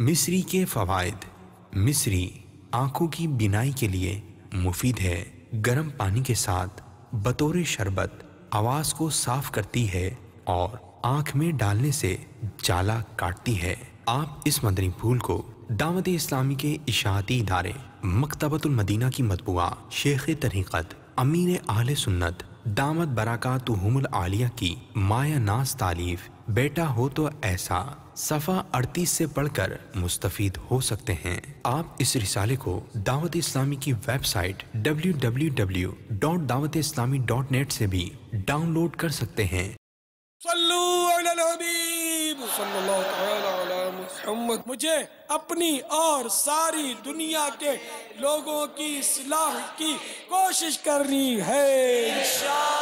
मिस्री के फवायद, मिस्री आँखों की बिनाई के लिए मुफीद है। गर्म पानी के साथ बतौर शरबत आवाज़ को साफ़ करती है और आँख में डालने से जाला काटती है। आप इस मदनी फूल को दावत इस्लामी के इशाती इदारे, मकतबतुल मदीना की मतबुआ शेख तरीक़त अमीर आल सुन्नत दामद बराकातुहुमुल आलिया की माया नाज तालीफ, बेटा हो तो ऐसा। सफ़ा अड़तीस से पढ़कर मुस्तफ़ीद हो सकते हैं। आप इस रिसाले को दावत इस्लामी की वेबसाइट www.dawat-islami.net से भी डाउनलोड कर सकते हैं। मुझे अपनी और सारी दुनिया के लोगों की सलाह की कोशिश करनी है। इंशाअल्लाह